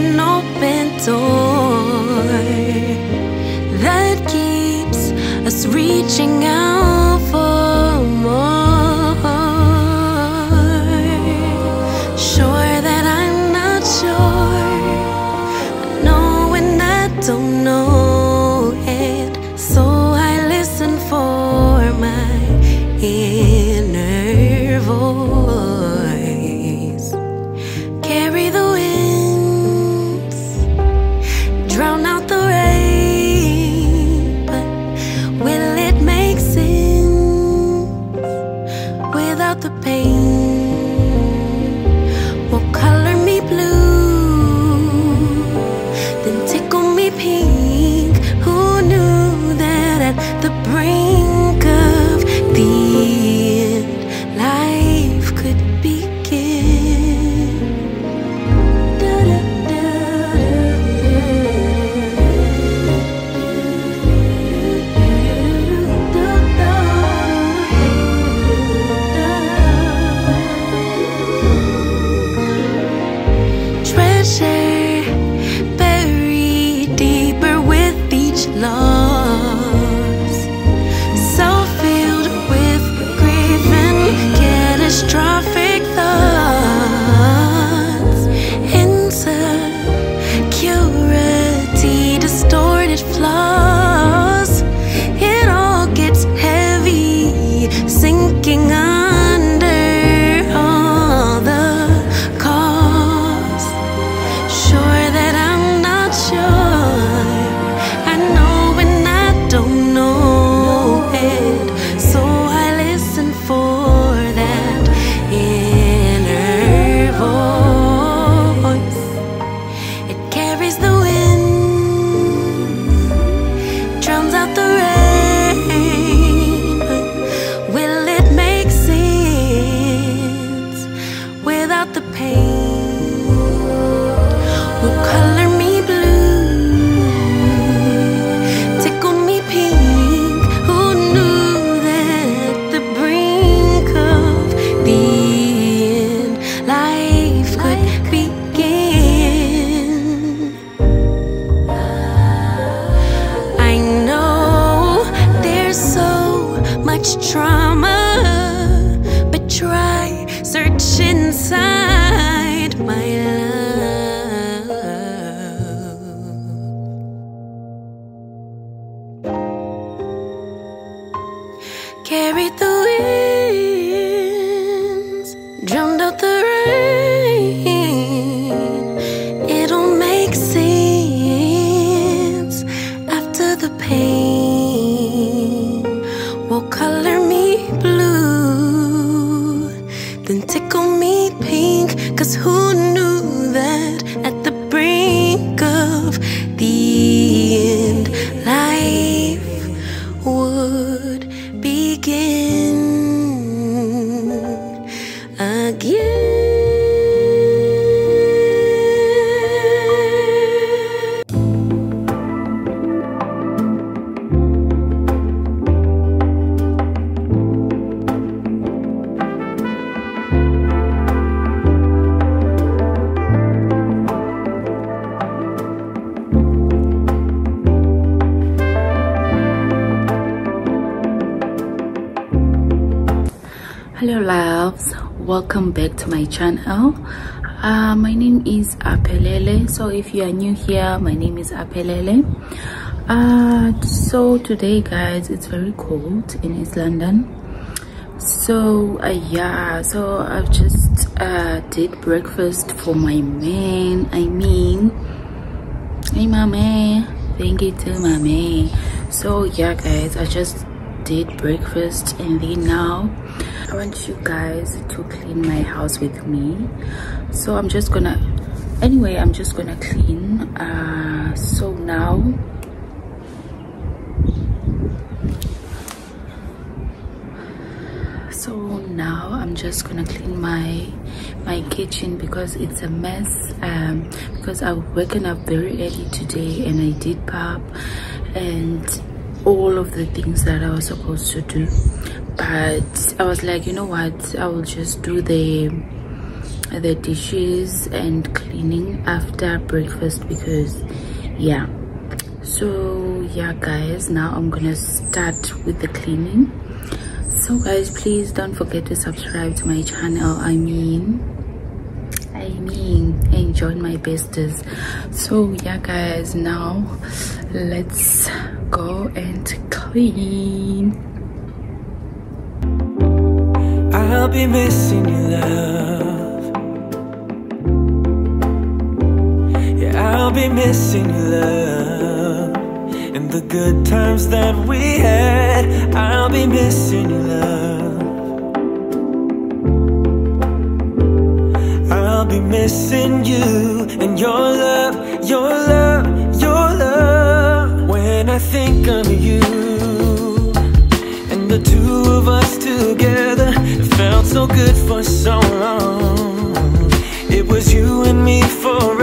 an open door that keeps us reaching out The winds, welcome back to my channel. Uh, my name is Aphelele. So if you are new here my name is Aphelele. Uh, so today guys it's very cold in east london. So uh, yeah so i've just uh, did breakfast for my man. I mean hey my man thank you to my man so yeah guys i just did breakfast and then now I want you guys to clean my house with me. So I'm just gonna, anyway, I'm just gonna clean. Uh, so now, so now I'm just gonna clean my my kitchen because it's a mess um, because I've woken up very early today and I did pop and all of the things that I was supposed to do but i was like you know what? I will just do the the dishes and cleaning after breakfast because yeah. So yeah guys now i'm gonna start with the cleaning. So guys please don't forget to subscribe to my channel. I mean i mean enjoy my besties. So yeah guys now let's go and clean. I'll be missing your love. Yeah, I'll be missing your love. And the good times that we had I'll be missing your love. I'll be missing you And your love, your love, your love. When I think of you so good for so long. It was you and me for.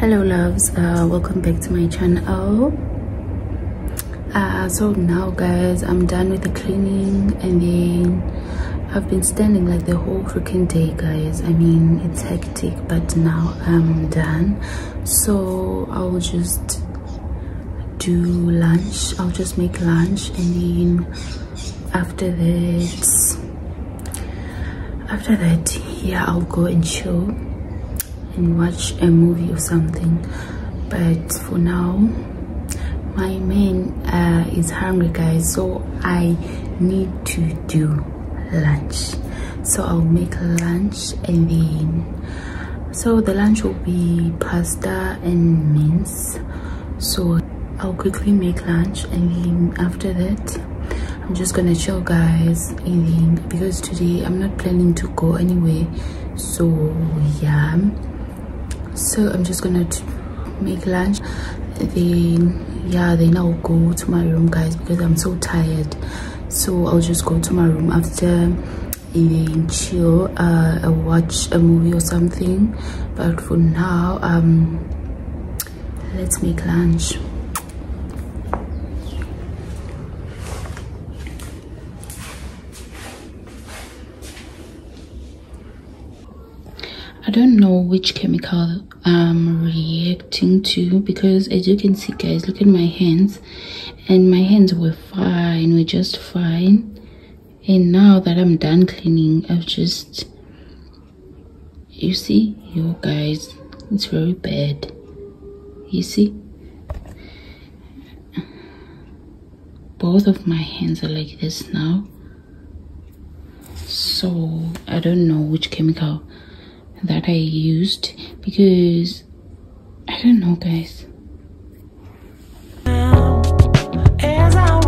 Hello loves. Uh welcome back to my channel. Uh so now guys i'm done with the cleaning and then i've been standing like the whole freaking day guys. I mean it's hectic but now i'm done. So i'll just do lunch. I'll just make lunch and then after that after that yeah i'll go and chill and watch a movie or something. But for now my man uh, is hungry guys so i need to do lunch. So i'll make lunch and then so the lunch will be pasta and mince. So i'll quickly make lunch and then after that i'm just gonna chill guys and then because today i'm not planning to go anywhere so yeah so i'm just gonna make lunch. Then yeah then i'll go to my room guys because i'm so tired. So i'll just go to my room after and chill uh I'll watch a movie or something. But for now um let's make lunch I don't know which chemical I'm reacting to because as you can see guys look at my hands. And my hands were fine were just fine. And now that I'm done cleaning I've just you see you guys it's very bad. You see? Both of my hands are like this now. So I don't know which chemical that I used because I don't know guys. Now as I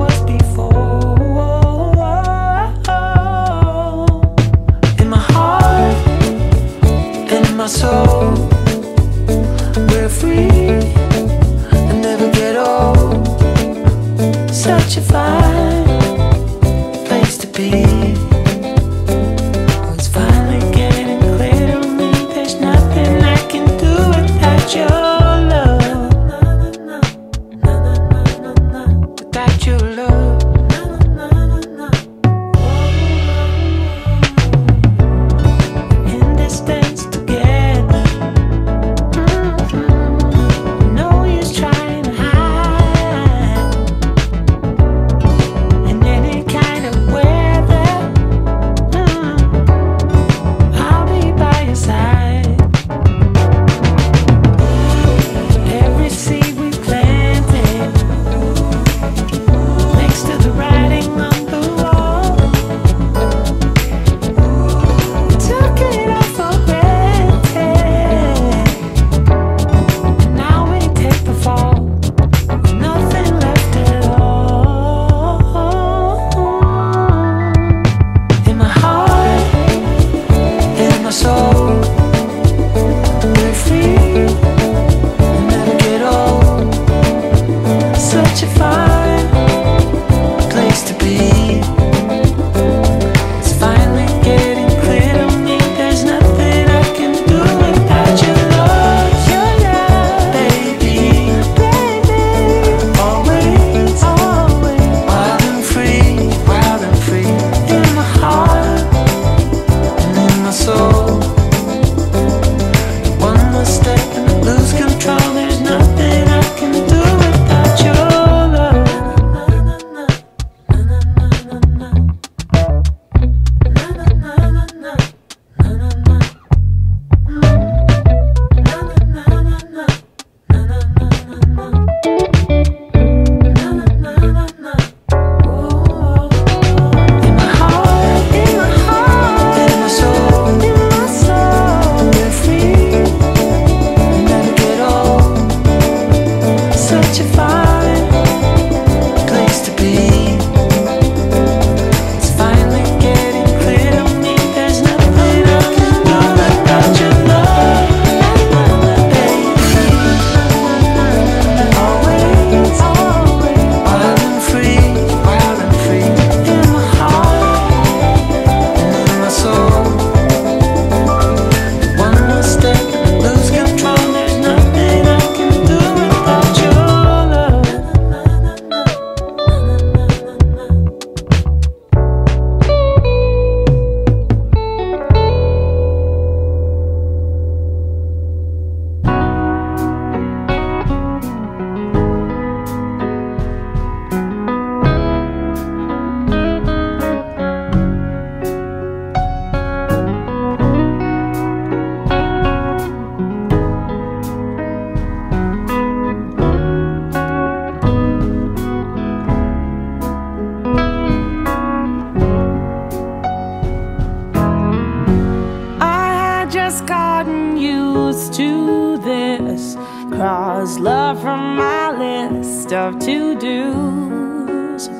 was love from my list of to-dos.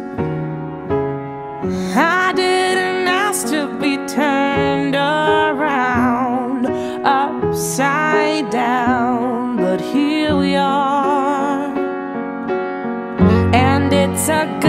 I didn't ask to be turned around Upside down But here we are. And it's a